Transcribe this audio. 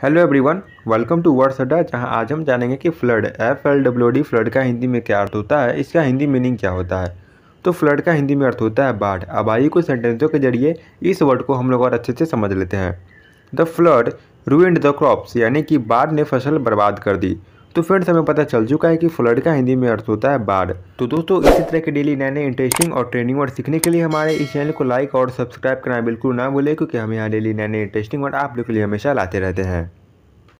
Hello everyone welcome to word Adda जहाँ आज हम जानेंगे कि flood F L W D flood का हिंदी में क्या अर्थ होता है, इसका हिंदी मीनिंग क्या होता है। तो फ्लड का हिंदी में अर्थ होता है बाढ़। अब आइए कुछ सेंटेंसों के ज़रिए इस वर्ड को हम लोग और अच्छे से समझ लेते हैं। The flood ruined the crops यानी कि बाढ़ ने फ़सल बर्बाद कर दी। तो फ्रेंड्स हमें पता चल चुका है कि फ्लड का हिंदी में अर्थ होता है बाढ़। तो दोस्तों, इसी तरह के डेली नए नए इंटरेस्टिंग और ट्रेनिंग वर्ड सीखने के लिए हमारे इस चैनल को लाइक और सब्सक्राइब करना बिल्कुल ना भूलें, क्योंकि हम यहाँ डेली नए नए इंटरेस्टिंग वर्ड आप लोग के लिए हमेशा लाते रहते हैं।